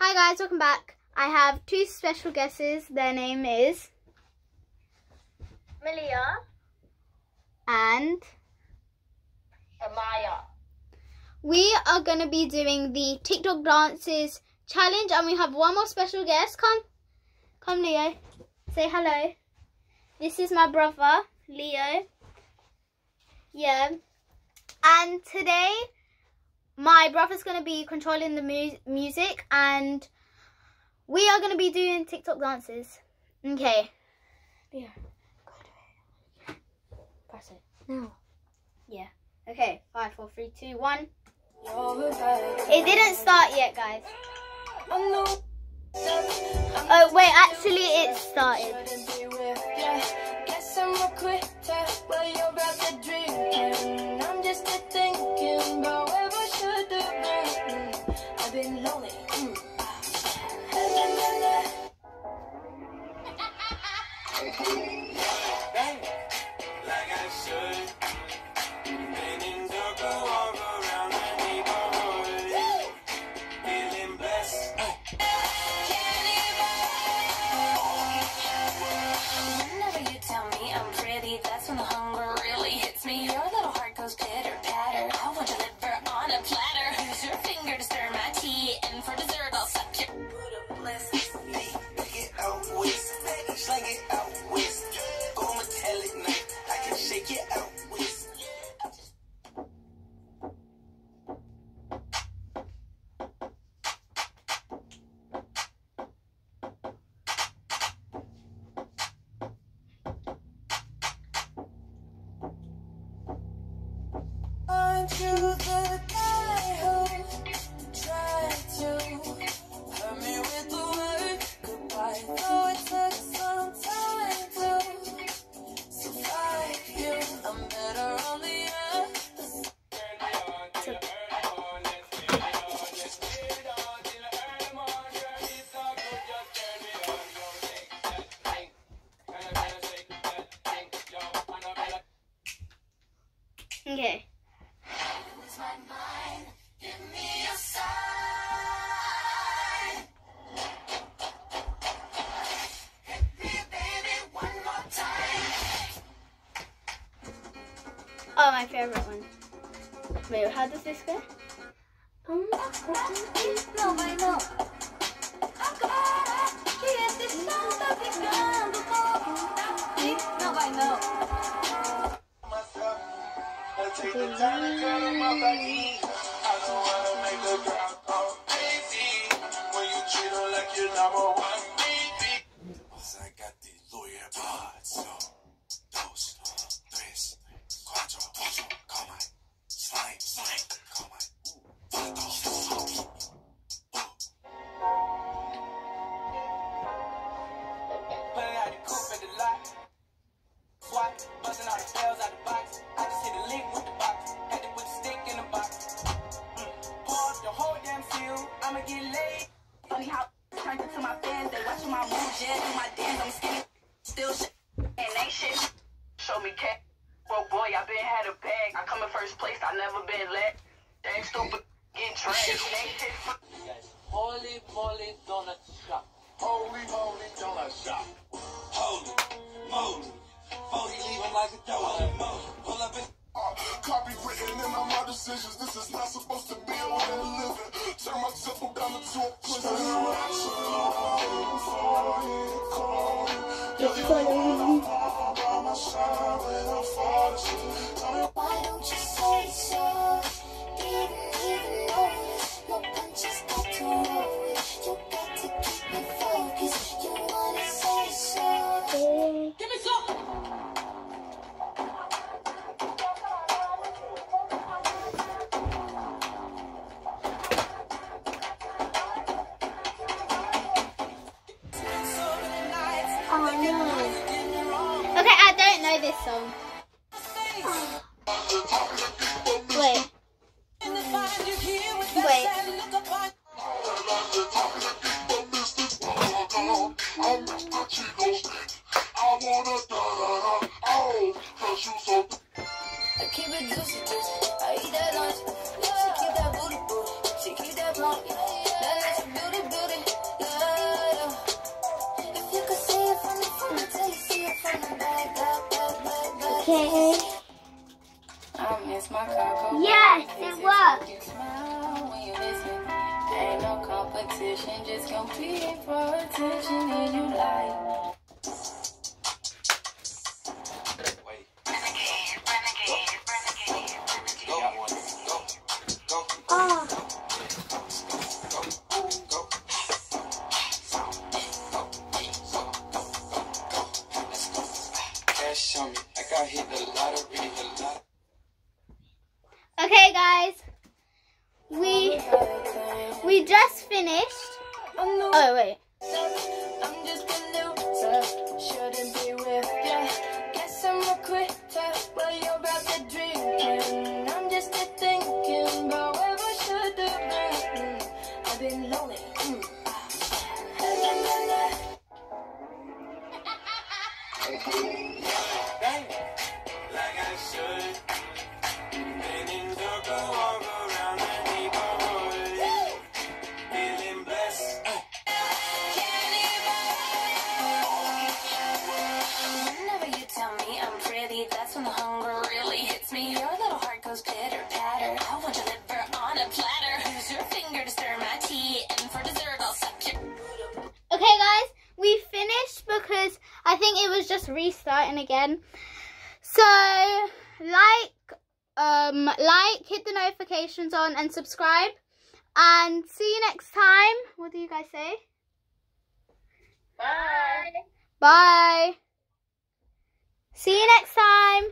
Hi guys, welcome back. I have two special guesses. Their name is Maliyah and Amaya. we are going to be doing the TikTok dances challenge and we have one more special guest. Come. Come Leo. Say hello. This is my brother, Leo. Yeah. And today my brother's going to be controlling the mu- music and we are going to be doing TikTok dances. Okay. Yeah. go to it. Press it. No. Yeah. Okay. Five, four, three, two, one. It didn't start yet, guys. Oh, wait, actually it started. Like time. Oh, my favorite one. Wait, how does this go? No, I know. Number one Funny how turned into my fans. They watching my moves, yeah, do my dance. I'm skinny, still shit, and ain't shit. Show me cat. Broke boy, I been had a bag. I come in first place, I never been let. Dang stupid, get trashed. Ain't shit. Holy moly donut shop. Holy, holy donut shop. Holy moly. Holy leaving like a donut. Pull up and uh, Copywritten in all my decisions. This is not supposed to be a way of living. Turn my temple down into a prison. Why Oh. Okay, I don't know this song. Wait. Wait. Yes, it worked. Ain't no competition, just competing for attention and you like. Cash me, like I hit lottery, the lottery. Okay, guys. We we just finished. Oh wait. Okay, guys, we finished because I think it was just restarting again. So, like, um, like, hit the notifications on, and subscribe. And see you next time. What do you guys say? Bye. Bye. See you next time.